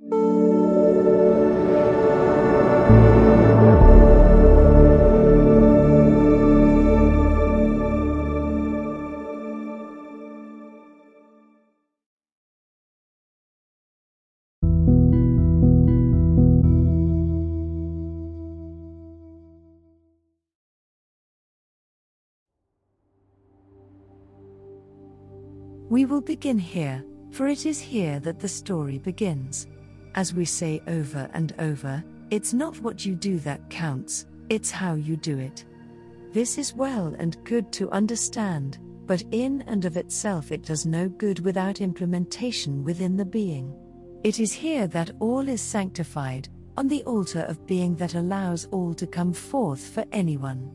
We will begin here, for it is here that the story begins. As we say over and over, it's not what you do that counts, it's how you do it. This is well and good to understand, but in and of itself it does no good without implementation within the being. It is here that all is sanctified, on the altar of being that allows all to come forth for anyone.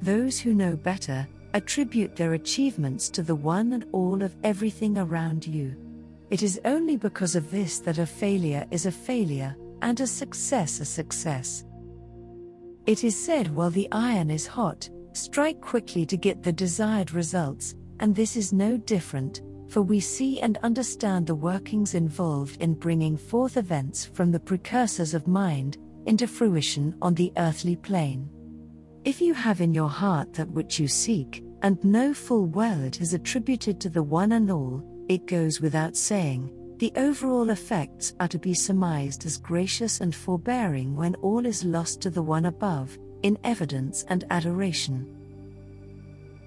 Those who know better, attribute their achievements to the one and all of everything around you. It is only because of this that a failure is a failure, and a success a success. It is said while the iron is hot, strike quickly to get the desired results, and this is no different, for we see and understand the workings involved in bringing forth events from the precursors of mind into fruition on the earthly plane. If you have in your heart that which you seek, and know full well it is attributed to the one and all, it goes without saying, the overall effects are to be surmised as gracious and forbearing when all is lost to the one above, in evidence and adoration.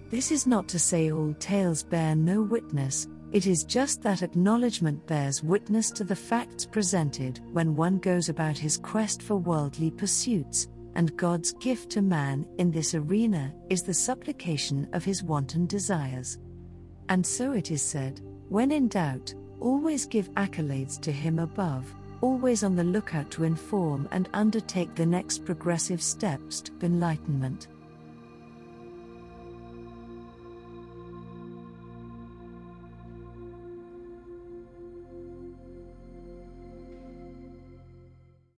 This is not to say all tales bear no witness, it is just that acknowledgement bears witness to the facts presented when one goes about his quest for worldly pursuits, and God's gift to man in this arena is the supplication of his wanton desires. And so it is said, when in doubt, always give accolades to him above, always on the lookout to inform and undertake the next progressive steps to enlightenment.